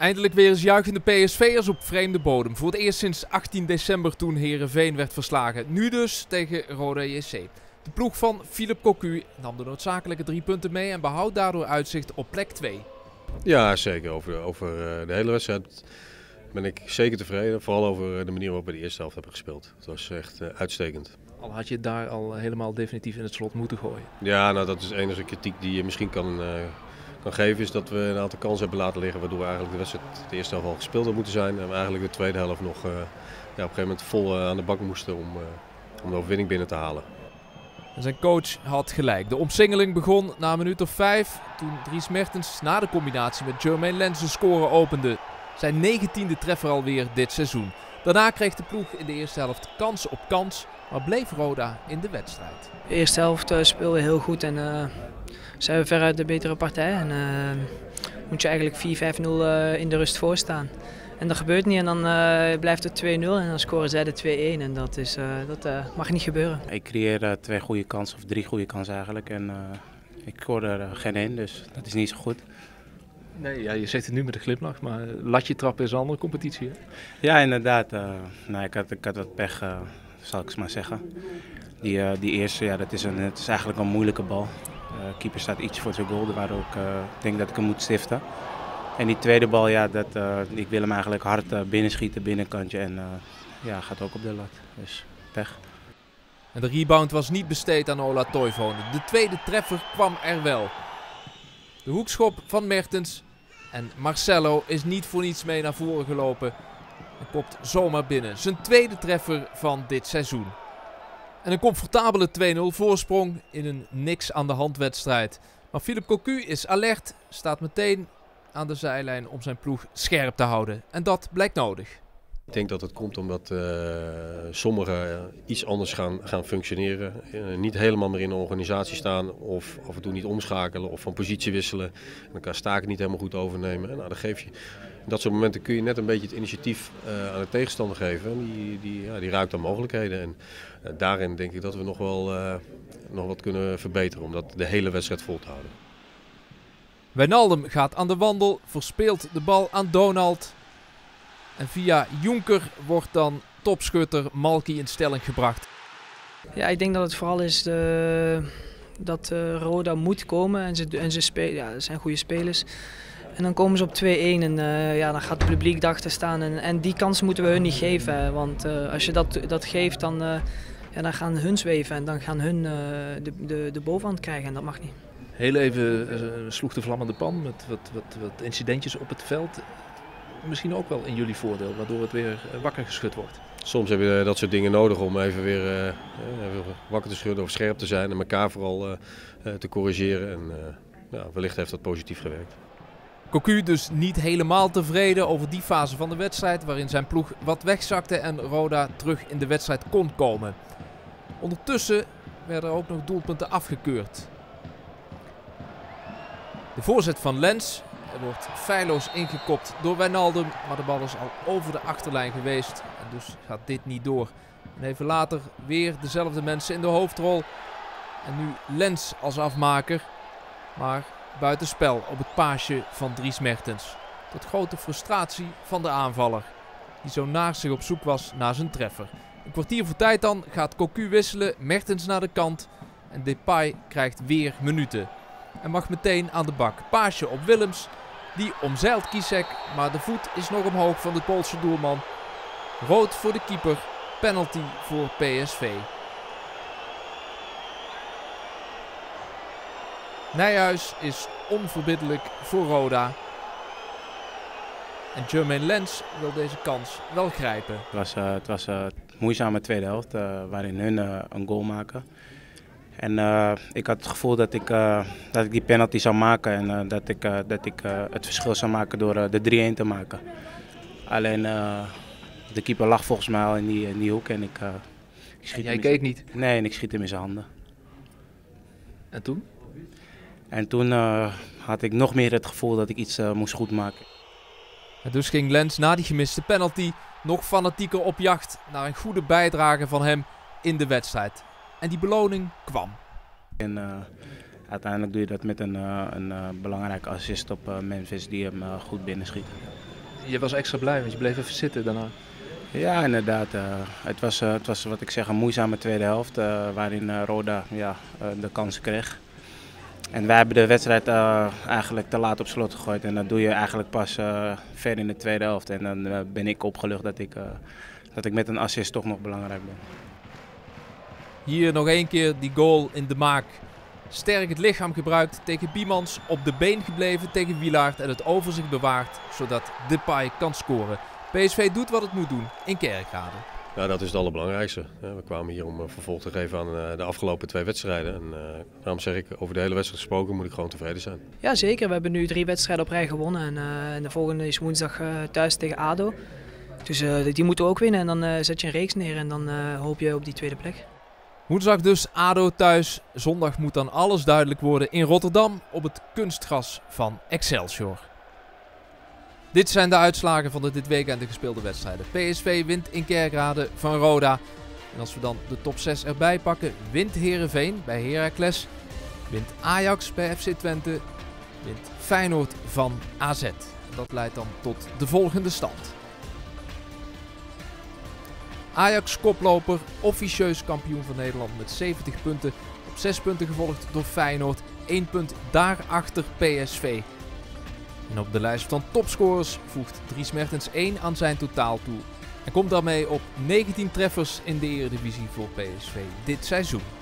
Eindelijk weer eens juichende PSV'ers op vreemde bodem. Voor het eerst sinds 18 december toen Herenveen werd verslagen. Nu dus tegen Roda JC. De ploeg van Philip Cocu nam de noodzakelijke drie punten mee en behoudt daardoor uitzicht op plek 2. Ja, zeker. Over, over eh, de hele wedstrijd ben ik zeker tevreden. Vooral over de manier waarop we de eerste helft hebben gespeeld. Het was echt uh, uitstekend. Al had je daar al helemaal definitief in het slot moeten gooien. Ja, nou dat is enige kritiek die je misschien kan, uh, kan geven. Is dat we een aantal kansen hebben laten liggen. Waardoor eigenlijk de wedstrijd de eerste helft al gespeeld had moeten zijn. En we eigenlijk de tweede helft nog ja, op een gegeven moment vol aan de bak moesten om, om de overwinning binnen te halen. En zijn coach had gelijk. De omsingeling begon na een minuut of vijf. Toen Dries Mertens na de combinatie met Jermaine Lens de score opende. Zijn negentiende treffer alweer dit seizoen. Daarna kreeg de ploeg in de eerste helft kans op kans. Maar bleef Roda in de wedstrijd. De eerste helft uh, speelden we heel goed en uh, zijn we veruit de betere partij. En uh, moet je eigenlijk 4-5-0 in de rust voor staan. En dat gebeurt niet en dan uh, blijft het 2-0 en dan scoren zij de 2-1 en dat, is, uh, dat uh, mag niet gebeuren. Ik creëer twee goede kansen, of drie goede kansen eigenlijk en ik scoor er geen één, dus dat is niet zo goed. Nee, ja, je zegt het nu met een glimlach, maar latje trappen is een andere competitie. Hè? Ja, inderdaad. nou, ik, had, ik had wat pech, zal ik eens maar zeggen. Die, die eerste, ja, dat is, een, het is eigenlijk een moeilijke bal. De keeper staat iets voor zijn goal, waardoor ik denk dat ik hem moet stiften. En die tweede bal, ja, dat, uh, ik wil hem eigenlijk hard uh, binnenschieten, binnenkantje. En uh, ja, gaat ook op de lat. Dus pech. En de rebound was niet besteed aan Ola Toivonen. De tweede treffer kwam er wel. De hoekschop van Mertens. En Marcelo is niet voor niets mee naar voren gelopen. En kopt zomaar binnen. Zijn tweede treffer van dit seizoen. En een comfortabele 2-0 voorsprong in een niks aan de hand wedstrijd. Maar Philip Cocu is alert, staat meteen aan de zijlijn om zijn ploeg scherp te houden. En dat blijkt nodig. Ik denk dat het komt omdat uh, sommigen iets anders gaan, gaan functioneren. Uh, niet helemaal meer in de organisatie staan of af en toe niet omschakelen of van positie wisselen. En elkaar staken niet helemaal goed overnemen. En nou, dan geef je, in dat soort momenten kun je net een beetje het initiatief aan de tegenstander geven. En die, die, ja, die ruikt aan mogelijkheden. En daarin denk ik dat we nog wel nog wat kunnen verbeteren om dat de hele wedstrijd vol te houden. Wijnaldum gaat aan de wandel, verspeelt de bal aan Donald. En via Jonker wordt dan topschutter Malky in stelling gebracht. Ja, ik denk dat het vooral is de, dat uh, Roda moet komen. En ze, en ze spelen, ja, zijn goede spelers. En dan komen ze op 2-1 en uh, ja, dan gaat het publiek dachten staan. En, en die kans moeten we hun niet geven. Want uh, als je dat, dat geeft, dan, ja, dan gaan hun zweven. En dan gaan hun de, de, de bovenhand krijgen. En dat mag niet. Heel even uh, sloeg de vlam aan de pan met wat, wat, wat incidentjes op het veld. Misschien ook wel in jullie voordeel, waardoor het weer wakker geschud wordt. Soms heb je dat soort dingen nodig om even weer uh, even wakker te schudden of scherp te zijn en elkaar vooral uh, te corrigeren. En ja, wellicht heeft dat positief gewerkt. Cocu dus niet helemaal tevreden over die fase van de wedstrijd waarin zijn ploeg wat wegzakte en Roda terug in de wedstrijd kon komen. Ondertussen werden er ook nog doelpunten afgekeurd. De voorzet van Lens er wordt feilloos ingekopt door Wijnaldum. Maar de bal is al over de achterlijn geweest. En dus gaat dit niet door. En even later weer dezelfde mensen in de hoofdrol. En nu Lens als afmaker. Maar buitenspel op het paasje van Dries Mertens. Tot grote frustratie van de aanvaller. Die zo naast zich op zoek was naar zijn treffer. Een kwartier voor tijd dan gaat Cocu wisselen. Mertens naar de kant. En Depay krijgt weer minuten en mag meteen aan de bak. Paasje op Willems, die omzeilt Kisek, maar de voet is nog omhoog van de Poolse doelman. Rood voor de keeper, penalty voor PSV. Nijhuis is onverbiddelijk voor Roda. En Jermaine Lens wil deze kans wel grijpen. Het was, uh, het was uh, moeizame tweede helft, uh, waarin hun een goal maken. En uh, ik had het gevoel dat ik, uh, dat ik die penalty zou maken en uh, dat ik, dat ik het verschil zou maken door de 3-1 te maken. Alleen de keeper lag volgens mij al in die, in die hoek en ik, ik schiet en Jij keek niet? Nee, en ik schiet hem in zijn handen. En toen? En toen had ik nog meer het gevoel dat ik iets moest goedmaken. En dus ging Lens na die gemiste penalty nog fanatieker op jacht naar een goede bijdrage van hem in de wedstrijd. En die beloning kwam. En, uh, uiteindelijk doe je dat met een, uh, een uh, belangrijke assist op Memphis die hem goed binnenschiet. je was extra blij, want je bleef even zitten daarna. Ja, inderdaad. Uh, het, was, uh, het was wat ik zeg een moeizame tweede helft, uh, waarin Roda ja, de kansen kreeg. En wij hebben de wedstrijd eigenlijk te laat op slot gegooid. En dat doe je eigenlijk pas ver in de tweede helft. En dan ben ik opgelucht dat ik, dat ik met een assist toch nog belangrijk ben. Hier nog één keer die goal in de maak. Sterk het lichaam gebruikt, tegen Biemans op de been gebleven tegen Wielaert en het overzicht bewaard, zodat Depay kan scoren. PSV doet wat het moet doen in Kerkrade. Ja, dat is het allerbelangrijkste. We kwamen hier om vervolg te geven aan eh, de afgelopen twee wedstrijden. En uh, daarom zeg ik, over de hele wedstrijd gesproken moet ik gewoon tevreden zijn. Ja, zeker. We hebben nu drie wedstrijden op rij gewonnen. En, en de volgende is woensdag thuis tegen ADO. Dus die moeten we ook winnen. En dan zet je een reeks neer en dan hoop je op die tweede plek. Woensdag dus ADO thuis. Zondag moet dan alles duidelijk worden in Rotterdam op het kunstgras van Excelsior. Dit zijn de uitslagen van de dit weekend gespeelde wedstrijden. PSV wint in Kerkrade van Roda. En als we dan de top 6 erbij pakken, wint Herenveen bij Heracles. Wint Ajax bij FC Twente. Wint Feyenoord van AZ. Dat leidt dan tot de volgende stand. Ajax koploper, officieus kampioen van Nederland met 70 punten. Op 6 punten gevolgd door Feyenoord. 1 punt daarachter PSV. En op de lijst van topscorers voegt Dries Mertens 1 aan zijn totaal toe. En komt daarmee op 19 treffers in de Eredivisie voor PSV dit seizoen.